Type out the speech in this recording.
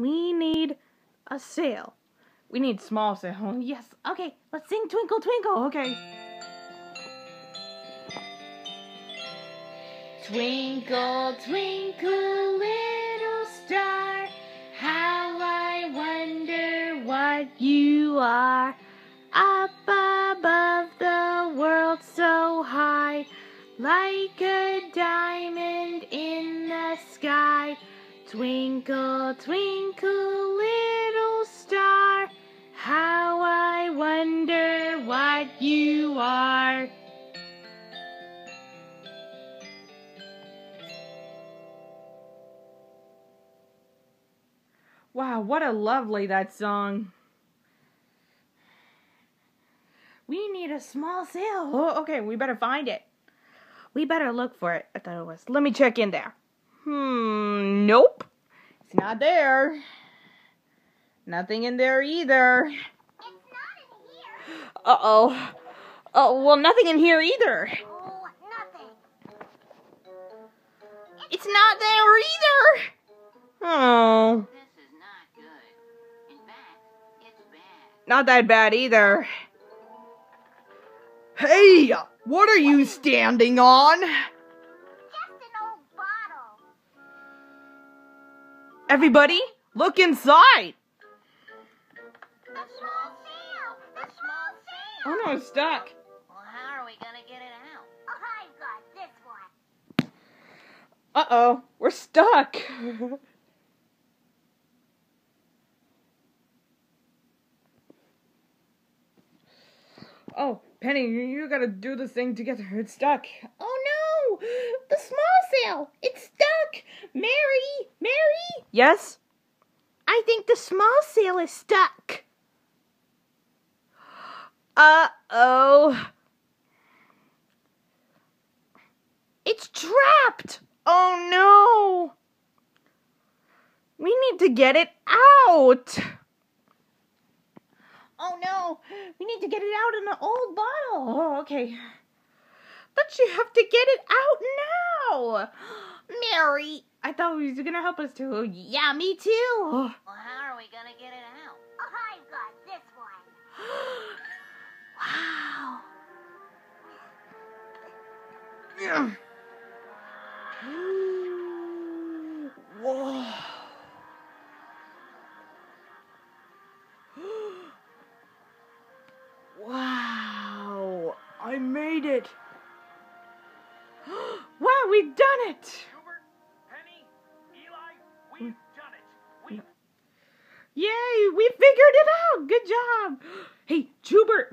We need a sail. We need small sail. Yes. Okay, let's sing Twinkle Twinkle. Okay. Twinkle, twinkle, little star, how I wonder what you are. Up above the world so high, like a Twinkle, twinkle, little star, how I wonder what you are. Wow, what a lovely that song. We need a small sail. Oh, okay, we better find it. We better look for it. I thought it was. Let me check in there. Hmm, nope. It's not there. Nothing in there either. It's not in here. Uh oh. Well, nothing in here either. Oh, nothing. It's not there either. Oh, not not that bad either. Hey, what are you standing on? Everybody, look inside. The small sail. The small sail. Oh no, it's stuck. Well, how are we gonna get it out? Oh, I've got this one. Uh oh, we're stuck. oh, Penny, you, you gotta do this thing together. It's stuck. Oh no! The small sail! It's stuck! Mary! Yes? I think the small sail is stuck. Uh oh. It's trapped! Oh no! We need to get it out! Oh no! We need to get it out in an old bottle! Oh, okay. But you have to get it out now! Mary! I thought he was gonna help us too. Yeah, me too! Well, how are we gonna get it out? Oh, I've got this one. wow! Yeah. Whoa. Wow, I made it. wow, we've done it. Yay, we figured it out. Good job. Hey, Jubert,